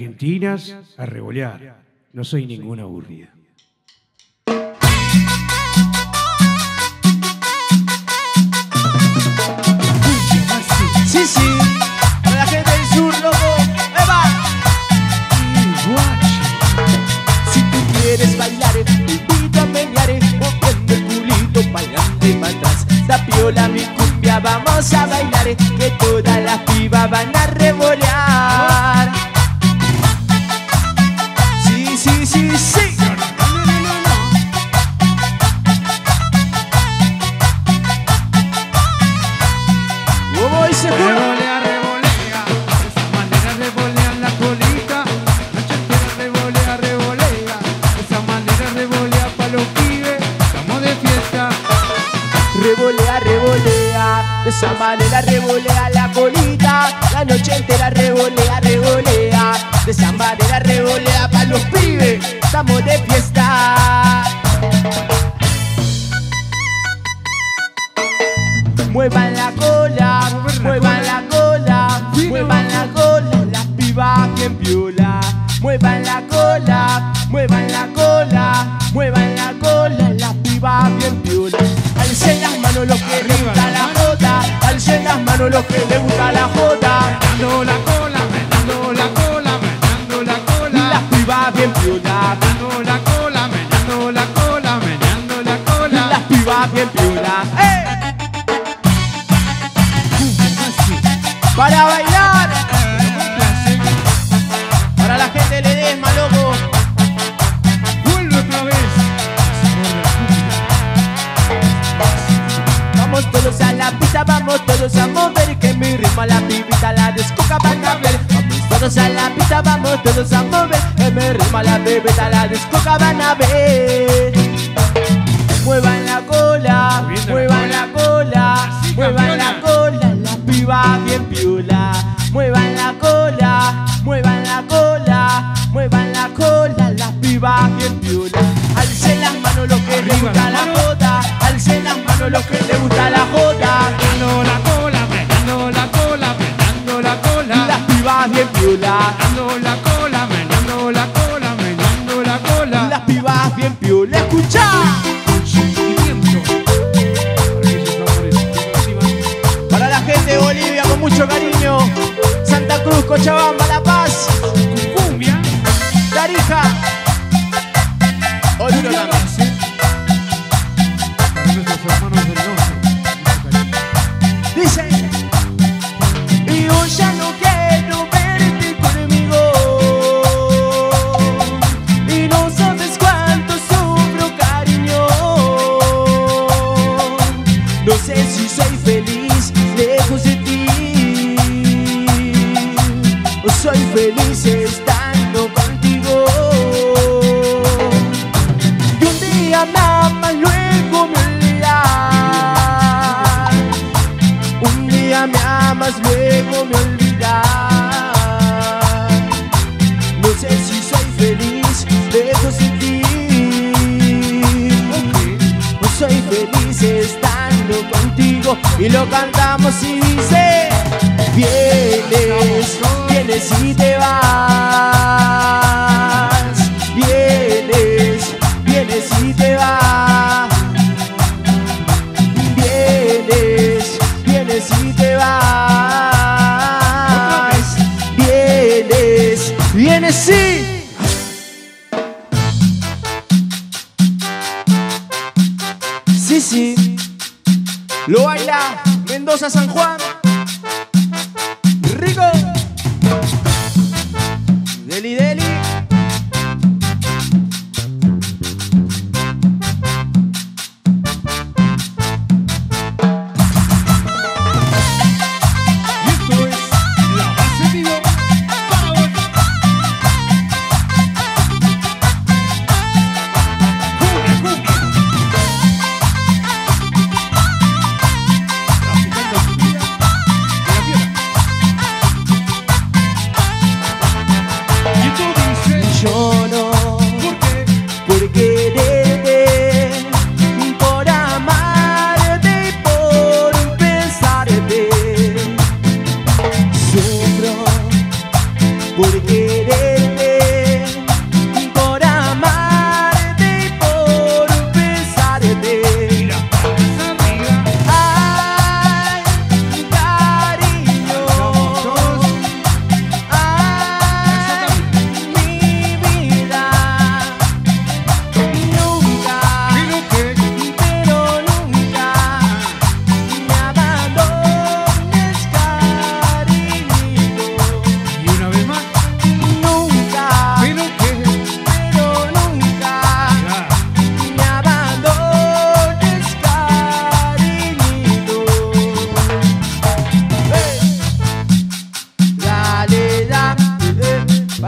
Argentinas a revolear. No soy ninguna aburrida. Revolea la colita. La noche entera revolea, revolea, de esa manera revolea para los pibes. Estamos de fiesta. Muevan la cola, muevan la cola, muevan la cola, las pibas bien piola. Muevan la cola, muevan la cola, muevan la cola, las pibas bien piola. Alcen las manos los que les las manos los que les gusta la jota. A la pista, vamos todos a mover. Que mi ritmo a la pibita la descoca van a pibas bien piola, Menando la cola, menando la cola, menando la cola. las pibas bien piola. Escucha. Para la gente de Bolivia con mucho cariño. Santa Cruz, Cochabamba, La Paz, amas, luego me olvidas. No sé si soy feliz lejos de ti. No soy feliz estando contigo. Y lo cantamos y dice: Vienes, vienes y te vas. Lo baila Mendoza San Juan.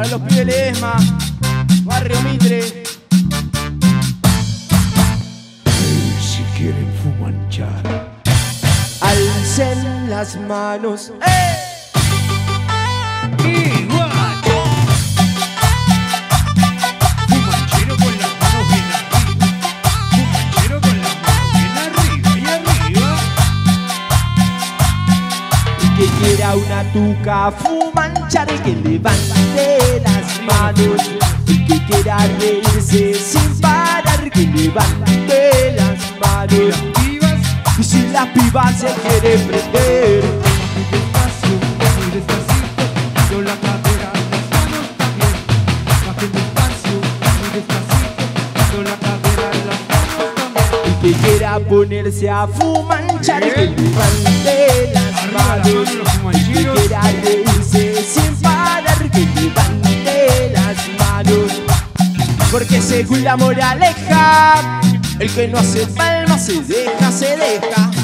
Para los pibes de Esma, Barrio Mitre. Si quieren fumanchar. Alcen las manos. ¡Eh! Igual. Fumanchero con las manos bien arriba. Fumanchero con las manos bien arriba y arriba. Y que quiera una tuca fumanchar que levante las manos. Y que quiera reírse sin parar que levante las manos. Y si la piba se quiere prender, que quiera ponerse a fumanchar que levante las manos. Según la moraleja, el que no hace palma se deja, se deja.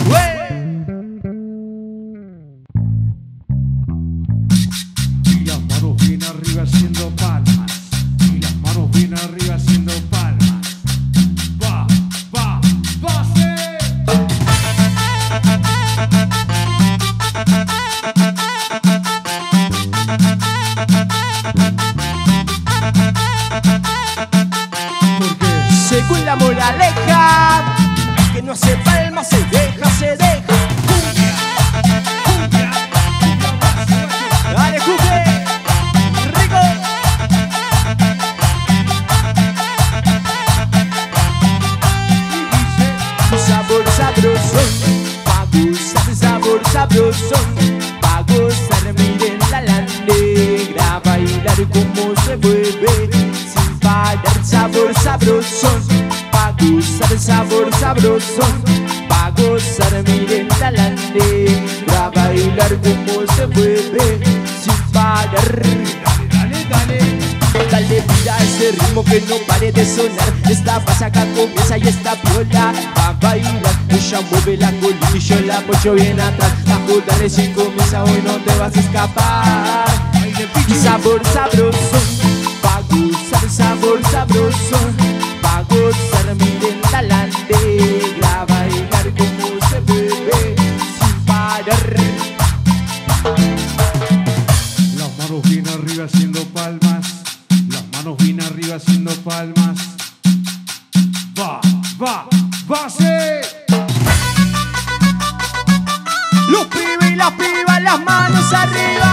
Sabor sabroso, pa' gozar sabor sabroso, pa' gozar miren la la negra, bailar como se mueve, sin parar. dale, dale, dale. Dale vida a ese ritmo que no pare de sonar. Esta pasaca comienza y esta piola va a bailar. Ella mueve la yo la apoyo bien atrás. La joda recién comienza, hoy no te vas a escapar. Y sabor sabroso, sabor sabroso Pa' gozar miren la la negra Bailar como se mueve sin parar Las manos bien arriba haciendo palmas. Las manos bien arriba haciendo palmas. Va, va, base. Los pibes y las pibas, las manos arriba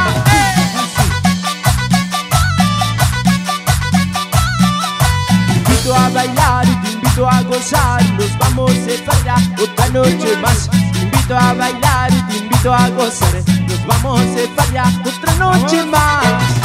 bailar y te invito a gozar. Nos vamos de farra otra noche más. Te invito a bailar y te invito a gozar. Nos vamos de farra otra noche más